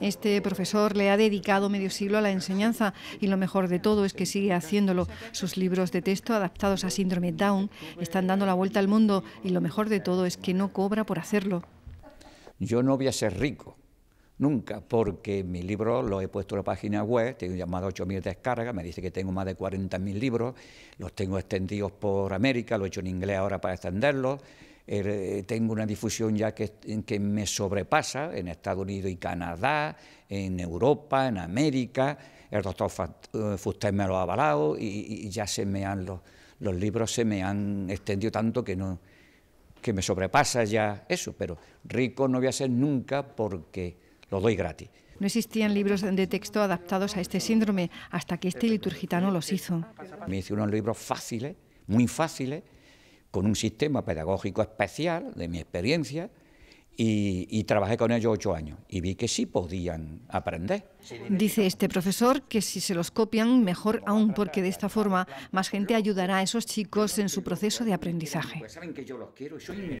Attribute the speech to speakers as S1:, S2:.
S1: Este profesor le ha dedicado medio siglo a la enseñanza y lo mejor de todo es que sigue haciéndolo. Sus libros de texto adaptados a síndrome Down están dando la vuelta al mundo y lo mejor de todo es que no cobra por hacerlo.
S2: Yo no voy a ser rico, nunca, porque mi libro lo he puesto en la página web, tengo llamado 8.000 descargas, me dice que tengo más de 40.000 libros, los tengo extendidos por América, lo he hecho en inglés ahora para extenderlos, eh, tengo una difusión ya que, que me sobrepasa en Estados Unidos y Canadá, en Europa, en América, el doctor eh, Fuster me lo ha avalado y, ya se me han los, los libros se me han extendido tanto que no que me sobrepasa ya eso, pero rico no voy a ser nunca porque lo doy gratis.
S1: No existían libros de texto adaptados a este síndrome hasta que este liturgitano los hizo.
S2: Me hice unos libros fáciles, muy fáciles, con un sistema pedagógico especial de mi experiencia y, trabajé con ellos ocho años y vi que sí podían aprender.
S1: Dice este profesor que si se los copian, mejor aún, porque de esta forma más gente ayudará a esos chicos en su proceso de aprendizaje.